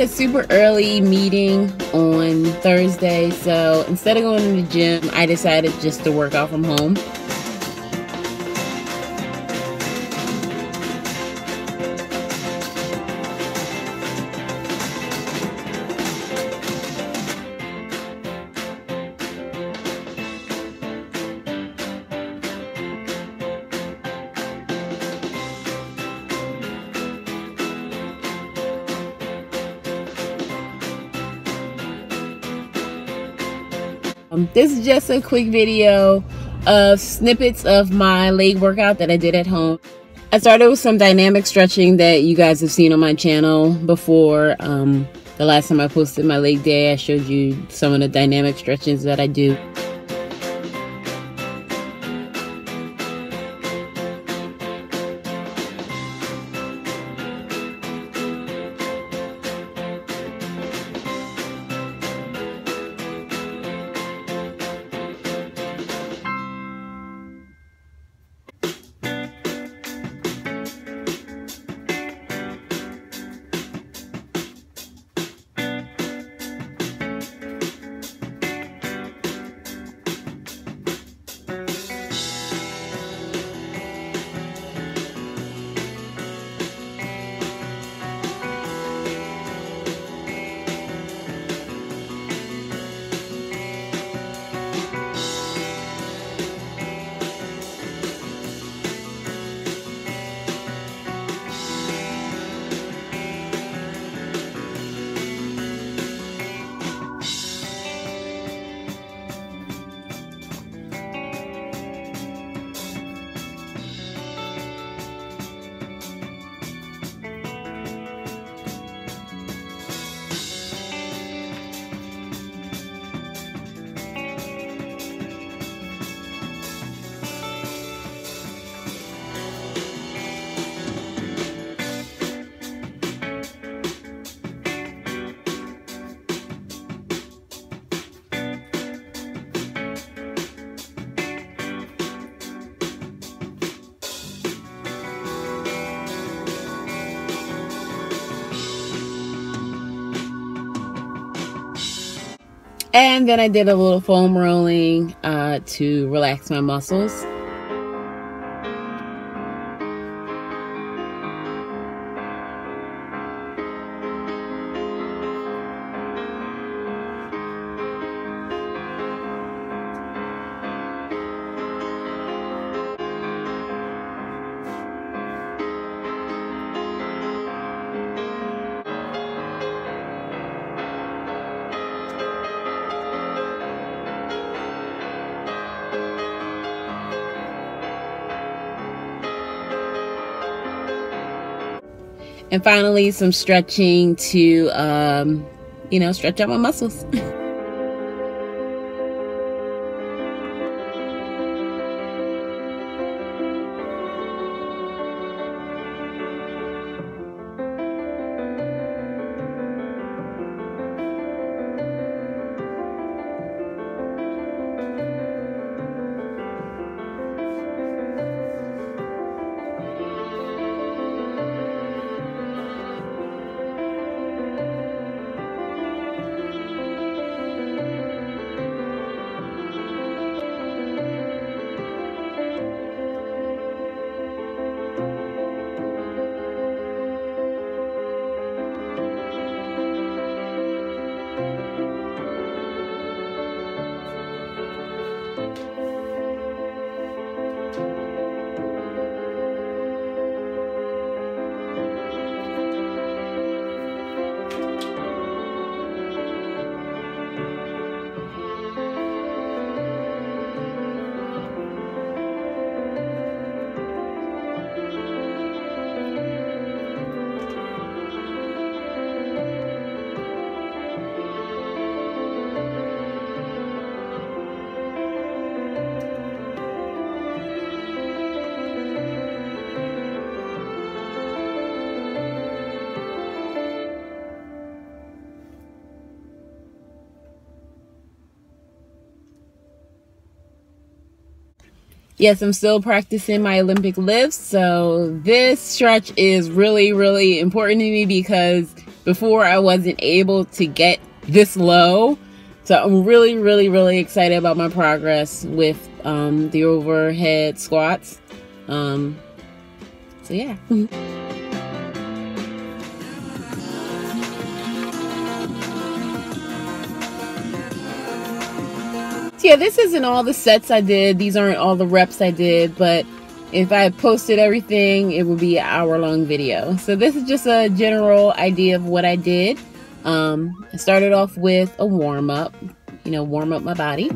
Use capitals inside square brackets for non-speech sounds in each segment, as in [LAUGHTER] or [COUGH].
Had a super early meeting on Thursday. So instead of going to the gym, I decided just to work out from home. This is just a quick video of snippets of my leg workout that I did at home. I started with some dynamic stretching that you guys have seen on my channel before. Um, the last time I posted my leg day, I showed you some of the dynamic stretches that I do. And then I did a little foam rolling uh, to relax my muscles. And finally, some stretching to, um, you know, stretch out my muscles. [LAUGHS] yes, I'm still practicing my Olympic lifts. So this stretch is really, really important to me because before I wasn't able to get this low. So I'm really, really, really excited about my progress with um, the overhead squats. Um, so yeah. [LAUGHS] So yeah, this isn't all the sets I did. These aren't all the reps I did, but if I posted everything, it would be an hour long video. So this is just a general idea of what I did. Um, I started off with a warm up, you know, warm up my body.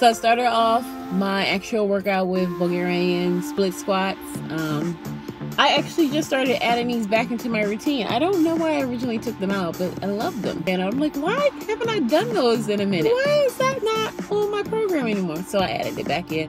So I started off my actual workout with Bulgarian split squats. Um, I actually just started adding these back into my routine. I don't know why I originally took them out, but I love them. And I'm like, why haven't I done those in a minute? Why is that not on my program anymore? So I added it back in.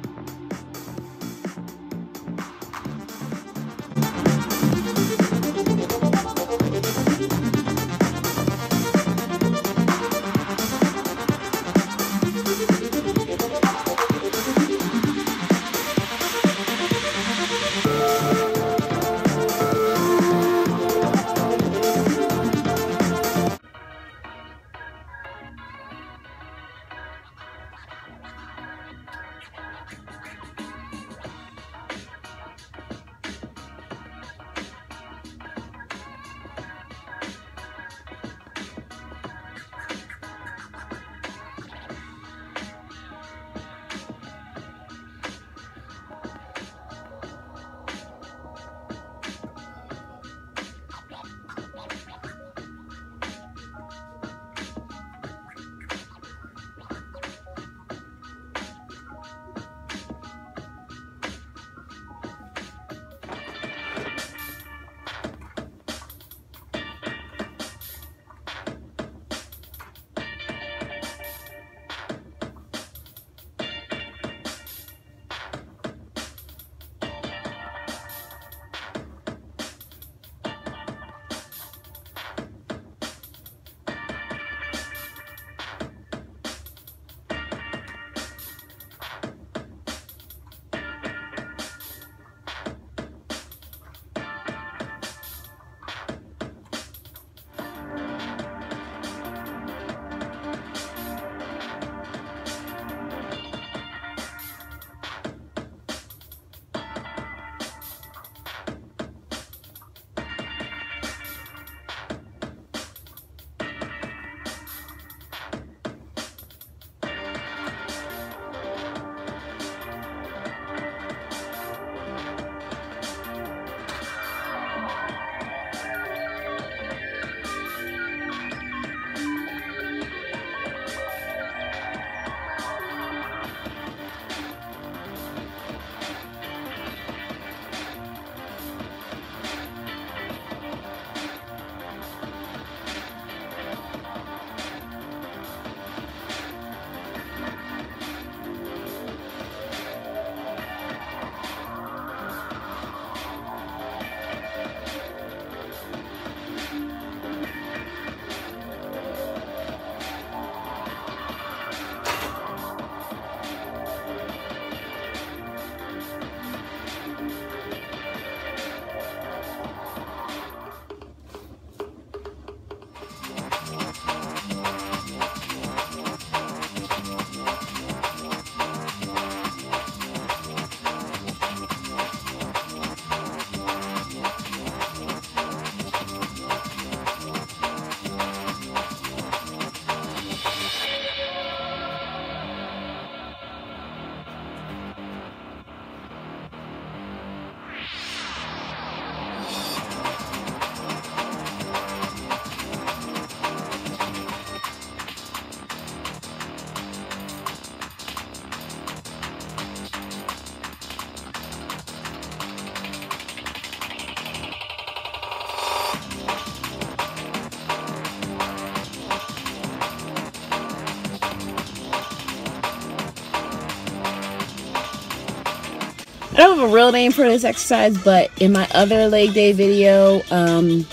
Don't have a real name for this exercise, but in my other leg day video, um,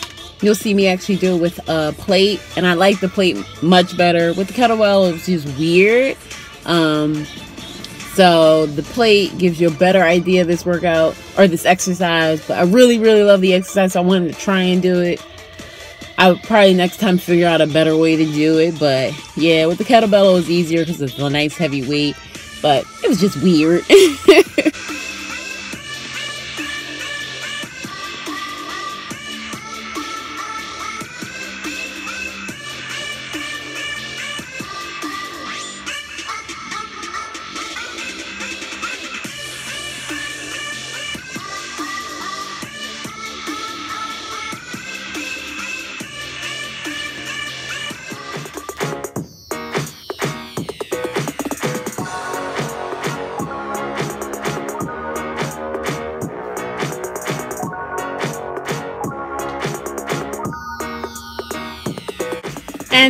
you'll see me actually do it with a plate, and I like the plate much better. With the kettlebell, it was just weird. Um, so the plate gives you a better idea of this workout or this exercise. But I really, really love the exercise. So I wanted to try and do it. I would probably next time figure out a better way to do it. But yeah, with the kettlebell, it was easier because it's a nice heavy weight. But it was just weird. [LAUGHS]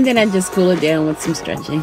then I just cool it down with some stretching.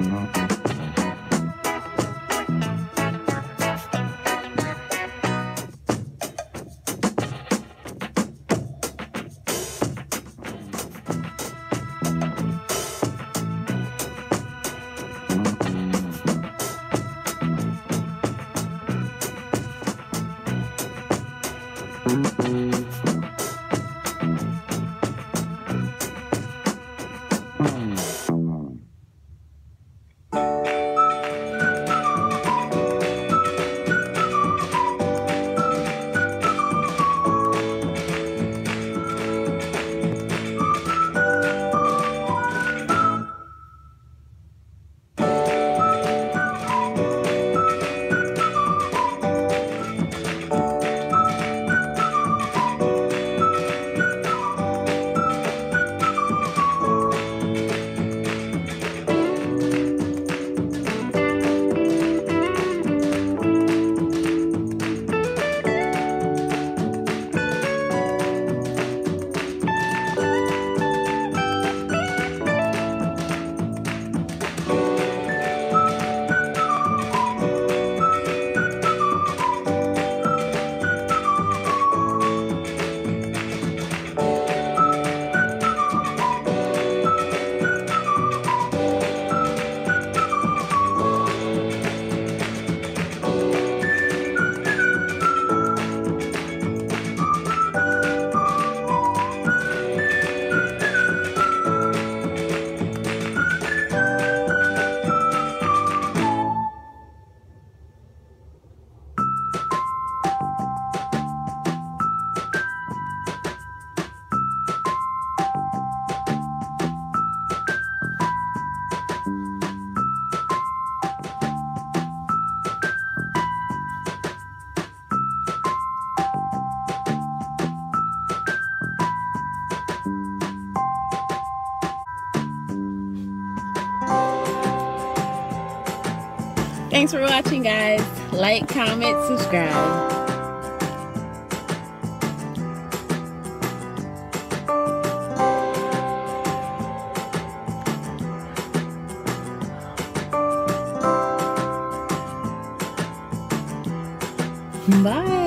Mm-hmm. thanks for watching guys like comment subscribe Bye.